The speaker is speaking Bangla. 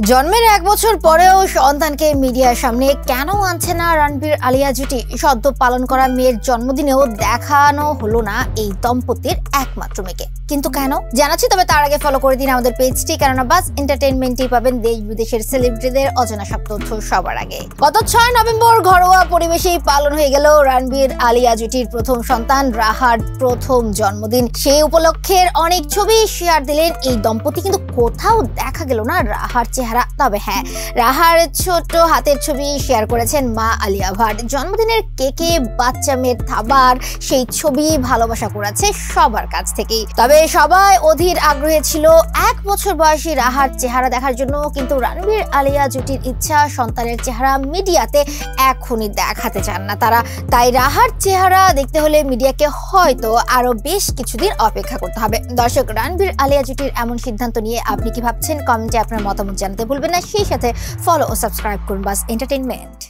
জন্মের এক বছর পরেও সন্তানকে মিডিয়ার সামনে কেন আনছে না রণবীর আলিয়া জুটি? সদ্য পালন করা মেয়ের জন্মদিনেও দেখানো হলো না এই দম্পতির একমাত্র মেয়েকে। কিন্তু কেন? জানাচ্ছি, তবে তার আগে ফলো করে দিন আমাদের পেজটি কেননা বাস এন্টারটেনমেন্টই পাবেন দেশ বিদেশের সেলিব্রিটিদের অজানা সব তথ্য সবার আগে। গত ছয় নভেম্বর ঘরোয়া পরিবেশেই পালন হয়ে গেল রণবীর আলিয়া জুটির প্রথম সন্তান, রাহার প্রথম জন্মদিন। সেই উপলক্ষের অনেক ছবি শেয়ার দিলেন এই দম্পতি। কিন্তু কোথাও দেখা গেল না রাহার চেহারা। তবে হ্যাঁ রাহার ছোট হাতের ছবি শেয়ার করেছেন মা আলিয়া ভাট জন্মদিনের কেকে, বাচ্চা মেয়ের খাবার সেই ছবি ভালোবাসা করেছে সবার কাছ থেকেই। তবে সবাই অধীর আগ্রহে ছিল। এক বছর বয়সী রাহার চেহারা দেখার জন্য কিন্তু রানবীর, আলিয়া, জুটির ইচ্ছা, সন্তানের চেহারা মিডিয়াতে এখনই দেখাতে চান না তারা। তাই রাহার চেহারা দেখতে হলে মিডিয়াকে হয়তো আরও বেশ কিছুদিন অপেক্ষা করতে হবে। দর্শক, রানবীর, আলিয়া, জুটির এমন সিদ্ধান্ত নিয়ে আপনি কি ভাবছেন? কমেন্টে আপনার মতামত জানাতে ভুলবেন না। সেই সাথে ফলো ও সাবস্ক্রাইব করুন বাস এন্টারটেইনমেন্ট